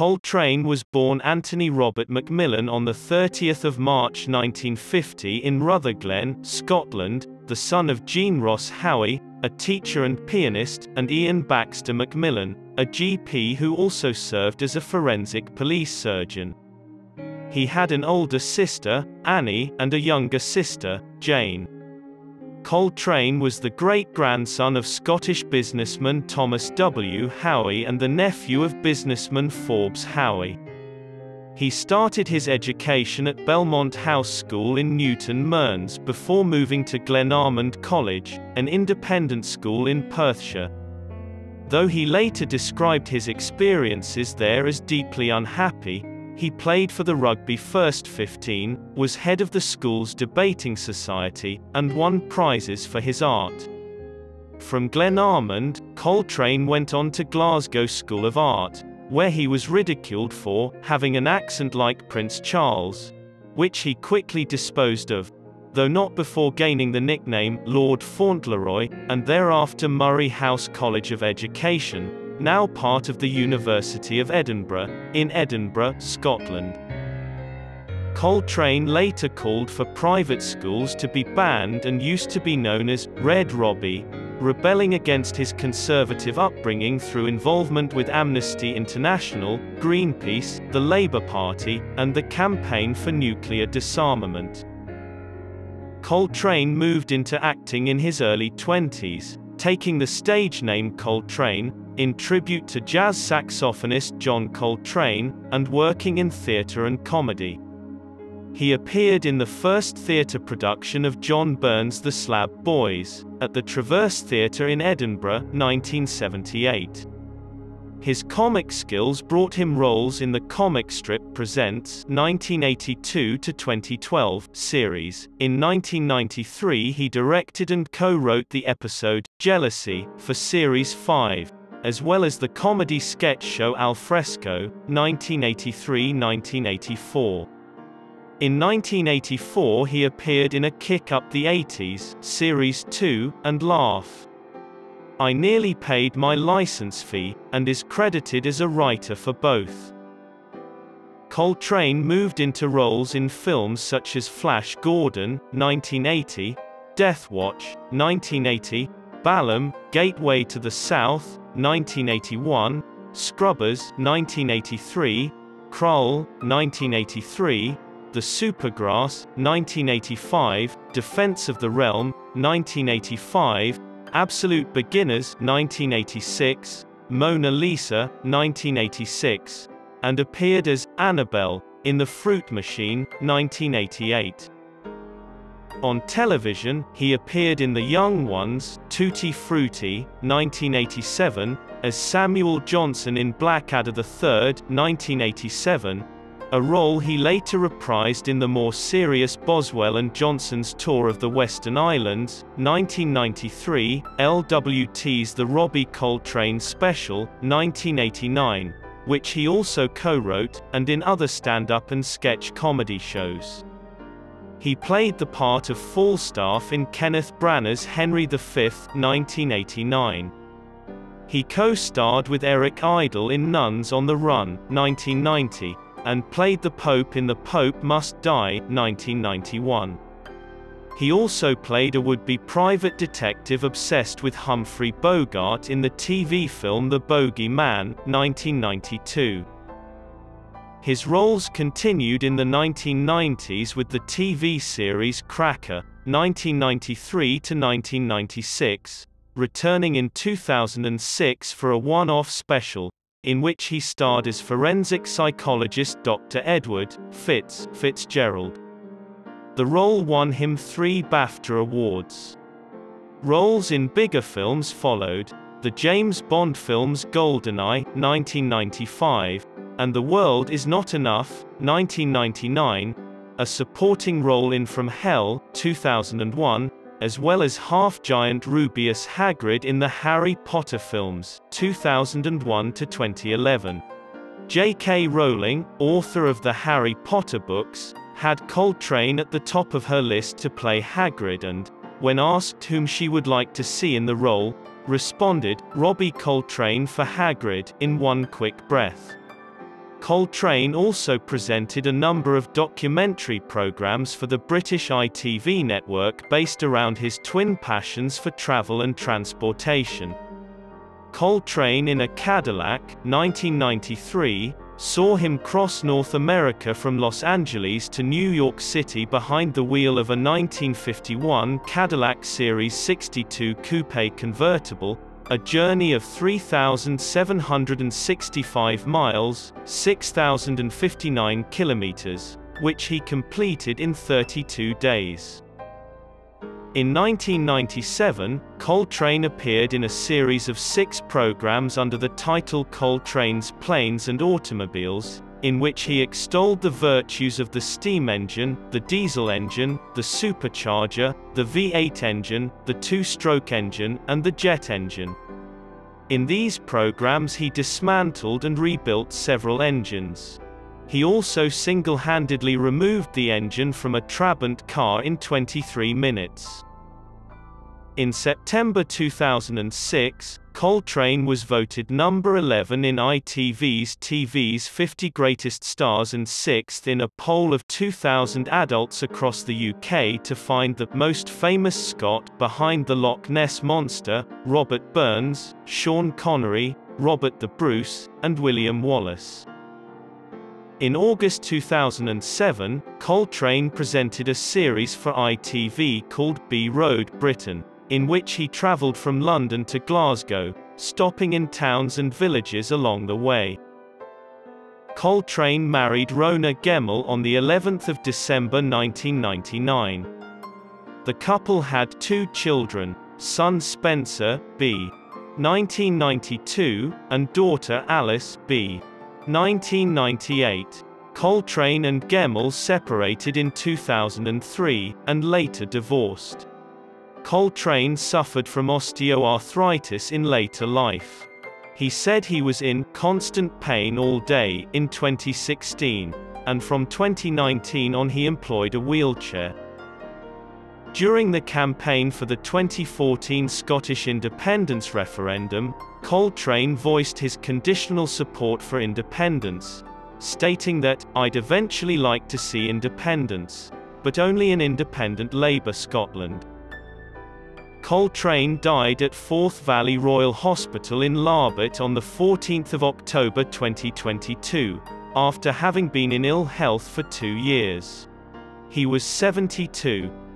Coltrane was born Anthony Robert Macmillan on 30 March 1950 in Rutherglen, Scotland, the son of Jean Ross Howie, a teacher and pianist, and Ian Baxter Macmillan, a GP who also served as a forensic police surgeon. He had an older sister, Annie, and a younger sister, Jane. Coltrane was the great-grandson of Scottish businessman Thomas W. Howie and the nephew of businessman Forbes Howie. He started his education at Belmont House School in Newton Mearns before moving to Glenalmond College, an independent school in Perthshire. Though he later described his experiences there as deeply unhappy, he played for the Rugby First 15, was head of the school's debating society, and won prizes for his art. From Glenalmond, Coltrane went on to Glasgow School of Art, where he was ridiculed for having an accent like Prince Charles, which he quickly disposed of, though not before gaining the nickname Lord Fauntleroy, and thereafter Moray House College of Education, now part of the University of Edinburgh, in Edinburgh, Scotland. Coltrane later called for private schools to be banned and used to be known as Red Robbie, rebelling against his conservative upbringing through involvement with Amnesty International, Greenpeace, the Labour Party, and the Campaign for Nuclear Disarmament. Coltrane moved into acting in his early 20s, taking the stage name Coltrane, in tribute to jazz saxophonist John Coltrane, and working in theatre and comedy. He appeared in the first theatre production of John Byrne's The Slab Boys, at the Traverse Theatre in Edinburgh, 1978. His comic skills brought him roles in the Comic Strip Presents 1982-2012 series. In 1993 he directed and co-wrote the episode, Jealousy, for Series 5 as well as the comedy sketch show Alfresco, 1983-1984. In 1984 he appeared in a Kick Up the 80s, Series 2, and Laugh. I nearly paid my license fee, and is credited as a writer for both. Coltrane moved into roles in films such as Flash Gordon, 1980, Death Watch, 1980, Balham, Gateway to the South, 1981, Scrubbers, 1983, Krull, 1983, The Supergrass, 1985, Defense of the Realm, 1985, Absolute Beginners, 1986, Mona Lisa, 1986, and appeared as Annabelle in The Fruit Machine, 1988. On television, he appeared in The Young Ones, Tutti Frutti, 1987, as Samuel Johnson in Blackadder III, 1987, a role he later reprised in the more serious Boswell and Johnson's Tour of the Western Islands, 1993, LWT's The Robbie Coltrane Special, 1989, which he also co-wrote, and in other stand-up and sketch comedy shows. He played the part of Falstaff in Kenneth Branagh's Henry V, 1989. He co-starred with Eric Idle in Nuns on the Run, 1990, and played the Pope in The Pope Must Die, 1991. He also played a would-be private detective obsessed with Humphrey Bogart in the TV film The Bogey Man, 1992. His roles continued in the 1990s with the TV series Cracker, 1993 to 1996, returning in 2006 for a one-off special, in which he starred as forensic psychologist Dr. Edward Fitz Fitzgerald. The role won him three BAFTA awards. Roles in bigger films followed, the James Bond films GoldenEye, 1995, and The World Is Not Enough, 1999, a supporting role in From Hell, 2001, as well as half-giant Rubeus Hagrid in the Harry Potter films, 2001 to 2011. J.K. Rowling, author of the Harry Potter books, had Coltrane at the top of her list to play Hagrid and, when asked whom she would like to see in the role, responded, Robbie Coltrane for Hagrid, in one quick breath. Coltrane also presented a number of documentary programs for the British ITV network based around his twin passions for travel and transportation. Coltrane in a Cadillac, 1993, saw him cross North America from Los Angeles to New York City behind the wheel of a 1951 Cadillac Series 62 Coupe convertible, a journey of 3,765 miles, 6,059 kilometers, which he completed in 32 days. In 1997, Coltrane appeared in a series of six programs under the title Coltrane's Planes and Automobiles, in which he extolled the virtues of the steam engine, the diesel engine, the supercharger, the V8 engine, the two-stroke engine, and the jet engine. In these programs he dismantled and rebuilt several engines. He also single-handedly removed the engine from a Trabant car in 23 minutes. In September 2006, Coltrane was voted number 11 in ITV's TV's 50 Greatest Stars and 6th in a poll of 2,000 adults across the UK to find the most famous Scot behind the Loch Ness Monster, Robert Burns, Sean Connery, Robert the Bruce, and William Wallace. In August 2007, Coltrane presented a series for ITV called B Road Britain, in which he travelled from London to Glasgow, stopping in towns and villages along the way. Coltrane married Rona Gemmell on the 11th of December 1999. The couple had two children, son Spencer, b. 1992, and daughter Alice, b. 1998. Coltrane and Gemmell separated in 2003, and later divorced. Coltrane suffered from osteoarthritis in later life. He said he was in constant pain all day in 2016, and from 2019 on he employed a wheelchair. During the campaign for the 2014 Scottish independence referendum, Coltrane voiced his conditional support for independence, stating that, I'd eventually like to see independence, but only an independent Labour Scotland. Coltrane died at Forth Valley Royal Hospital in Larbert on 14 October 2022, after having been in ill health for two years. He was 72.